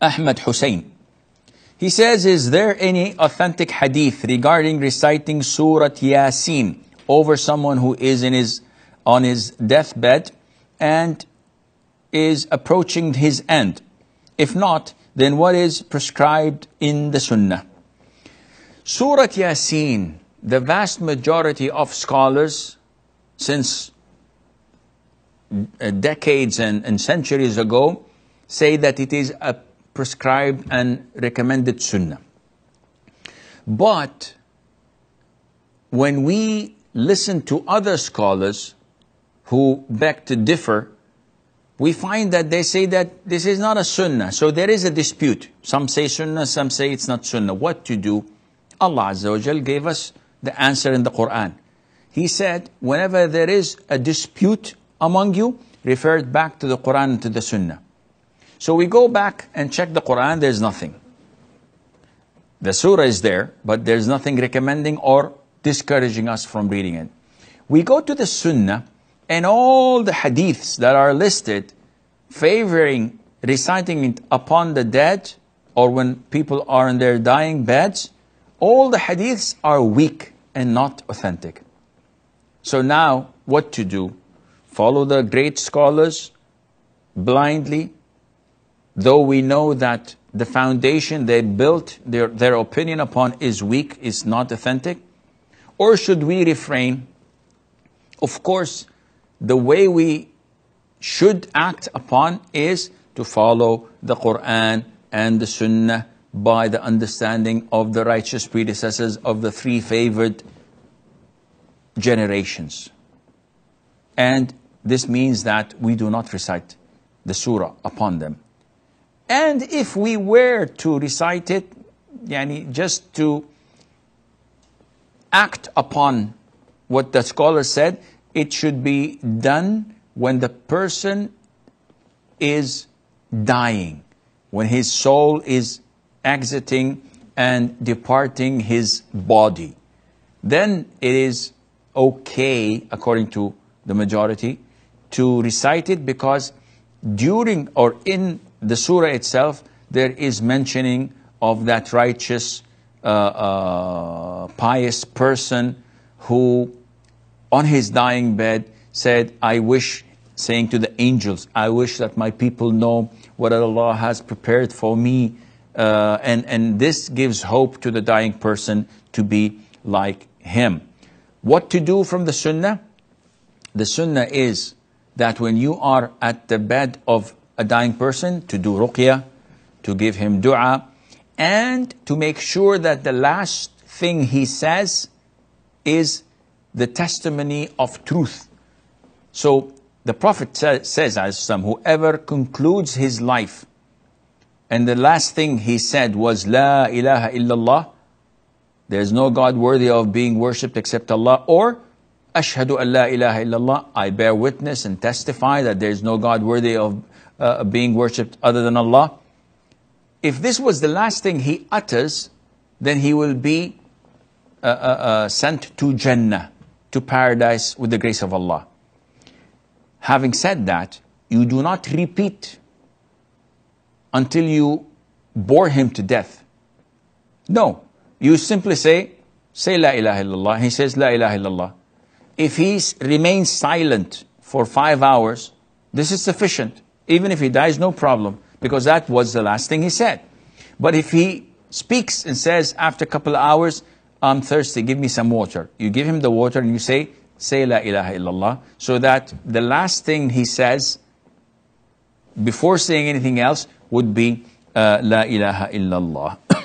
Ahmad Hussein. He says, Is there any authentic hadith regarding reciting Surah Yasin over someone who is in his, on his deathbed and is approaching his end? If not, then what is prescribed in the Sunnah? Surah Yasin, the vast majority of scholars since uh, decades and, and centuries ago say that it is a prescribed and recommended sunnah. But when we listen to other scholars who beg to differ, we find that they say that this is not a sunnah. So there is a dispute. Some say sunnah, some say it's not sunnah. What to do? Allah Azza wa gave us the answer in the Quran. He said, whenever there is a dispute among you, refer it back to the Quran and to the Sunnah. So we go back and check the Quran, there's nothing. The surah is there, but there's nothing recommending or discouraging us from reading it. We go to the Sunnah, and all the hadiths that are listed favoring reciting it upon the dead or when people are in their dying beds, all the hadiths are weak and not authentic. So now, what to do? follow the great scholars blindly, though we know that the foundation they built their, their opinion upon is weak, is not authentic? Or should we refrain? Of course, the way we should act upon is to follow the Quran and the Sunnah by the understanding of the righteous predecessors of the three favored generations. And this means that we do not recite the surah upon them. And if we were to recite it, yani just to act upon what the scholar said, it should be done when the person is dying, when his soul is exiting and departing his body. Then it is okay, according to the majority, to recite it because during or in the surah itself, there is mentioning of that righteous, uh, uh, pious person who, on his dying bed, said, I wish, saying to the angels, I wish that my people know what Allah has prepared for me. Uh, and, and this gives hope to the dying person to be like him. What to do from the sunnah? The sunnah is that when you are at the bed of a dying person, to do ruqyah, to give him dua, and to make sure that the last thing he says is the testimony of truth. So the Prophet says, as some, whoever concludes his life and the last thing he said was, La ilaha illallah, there is no God worthy of being worshipped except Allah, or Ashhadu an la ilaha illallah. I bear witness and testify that there is no God worthy of uh, being worshipped other than Allah. If this was the last thing he utters, then he will be uh, uh, uh, sent to Jannah, to paradise with the grace of Allah. Having said that, you do not repeat until you bore him to death. No, you simply say, say La ilaha illallah. He says La ilaha illallah if he remains silent for five hours, this is sufficient. Even if he dies, no problem, because that was the last thing he said. But if he speaks and says after a couple of hours, I'm thirsty, give me some water. You give him the water and you say, say La ilaha illallah, so that the last thing he says before saying anything else would be uh, La ilaha illallah.